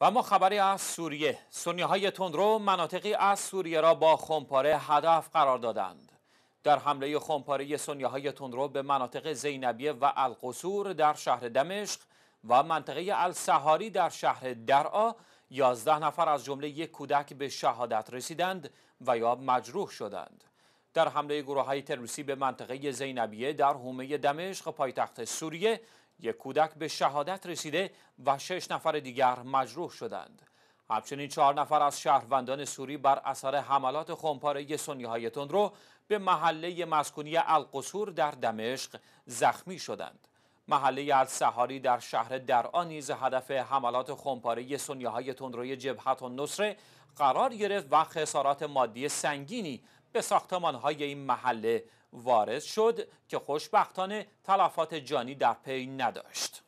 و اما خبری از سوریه. سنی های تندرو مناطقی از سوریه را با خمپاره هدف قرار دادند. در حمله خمپاره سنی های تندرو به مناطق زینبیه و القصور در شهر دمشق و منطقه السهاری در شهر درعا یازده نفر از جمله یک کودک به شهادت رسیدند و یا مجروح شدند. در حمله گروه های تروریستی به منطقه زینبیه در حومه دمشق پایتخت سوریه یک کودک به شهادت رسیده و شش نفر دیگر مجروح شدند. همچنین چهار نفر از شهروندان سوری بر اثر حملات خمپاره سنی های تندرو به محله مسکونی القصور در دمشق زخمی شدند. محله السهاری در شهر درعا نیز هدف حملات خمپاره سنی های تندروی جبهت و نصره قرار گرفت و خسارات مادی سنگینی به ساختمان های این محله وارد شد که خوشبختانه تلفات جانی در پی نداشت.